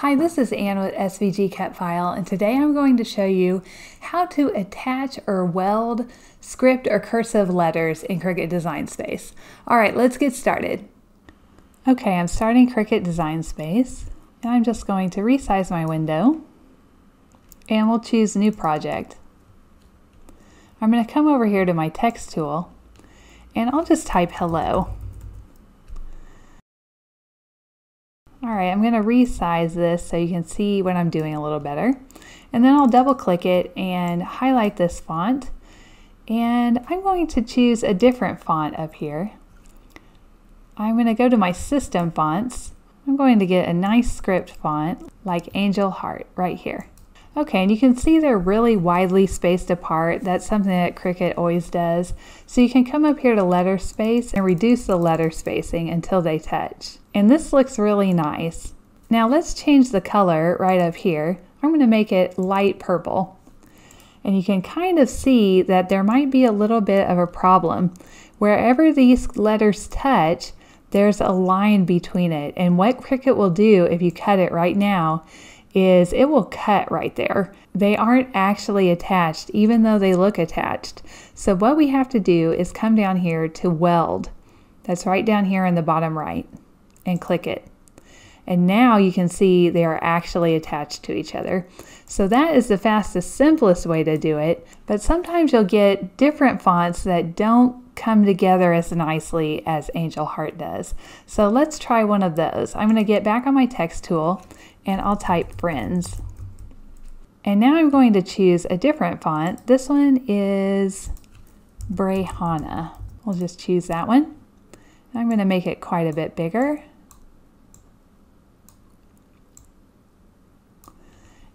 Hi, this is Ann with SVG Cut File, and today I'm going to show you how to attach or weld script or cursive letters in Cricut Design Space. All right, let's get started. Okay, I'm starting Cricut Design Space, and I'm just going to resize my window, and we'll choose New Project. I'm going to come over here to my text tool, and I'll just type hello. All right, I'm going to resize this so you can see what I'm doing a little better. And then I'll double click it and highlight this font. And I'm going to choose a different font up here. I'm going to go to my system fonts. I'm going to get a nice script font like Angel Heart right here. Okay, and you can see they're really widely spaced apart. That's something that Cricut always does. So you can come up here to letter space and reduce the letter spacing until they touch. And this looks really nice. Now let's change the color right up here. I'm going to make it light purple. And you can kind of see that there might be a little bit of a problem. Wherever these letters touch, there's a line between it. And what Cricut will do if you cut it right now is it will cut right there. They aren't actually attached, even though they look attached. So what we have to do is come down here to weld. That's right down here in the bottom right and click it. And now you can see they are actually attached to each other. So that is the fastest, simplest way to do it. But sometimes you'll get different fonts that don't come together as nicely as Angel Heart does. So let's try one of those. I'm going to get back on my text tool and I'll type Friends. And now I'm going to choose a different font. This one is Brahana. We'll just choose that one. I'm going to make it quite a bit bigger.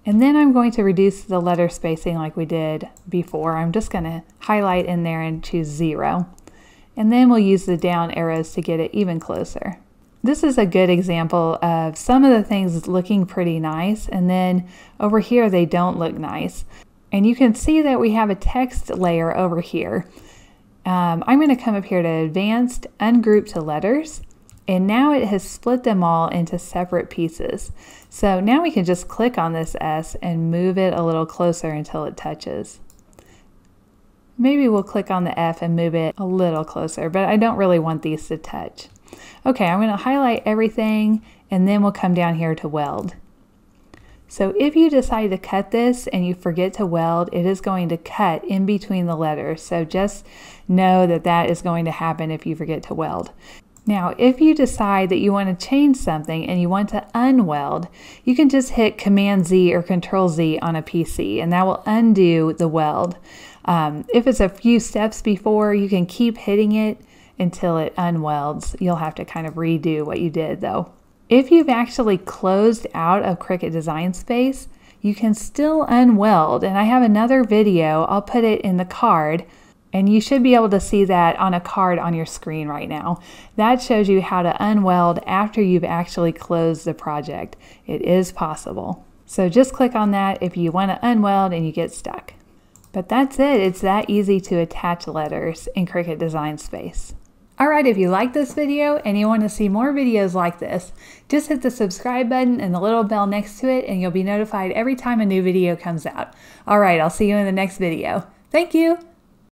And then I'm going to reduce the letter spacing like we did before. I'm just going to highlight in there and choose zero. And then we'll use the down arrows to get it even closer. This is a good example of some of the things looking pretty nice and then over here they don't look nice. And you can see that we have a text layer over here. Um, I'm going to come up here to advanced, ungroup to letters, and now it has split them all into separate pieces. So now we can just click on this S and move it a little closer until it touches. Maybe we'll click on the F and move it a little closer, but I don't really want these to touch. Okay, I'm going to highlight everything and then we'll come down here to weld. So if you decide to cut this and you forget to weld, it is going to cut in between the letters. So just know that that is going to happen if you forget to weld. Now, if you decide that you want to change something and you want to unweld, you can just hit Command Z or Control Z on a PC and that will undo the weld. Um, if it's a few steps before, you can keep hitting it until it unwelds. You'll have to kind of redo what you did though. If you've actually closed out of Cricut Design Space, you can still unweld. And I have another video, I'll put it in the card, and you should be able to see that on a card on your screen right now. That shows you how to unweld after you've actually closed the project. It is possible. So just click on that if you want to unweld and you get stuck. But that's it. It's that easy to attach letters in Cricut Design Space. Alright, if you like this video and you want to see more videos like this, just hit the subscribe button and the little bell next to it and you'll be notified every time a new video comes out. Alright, I'll see you in the next video. Thank you!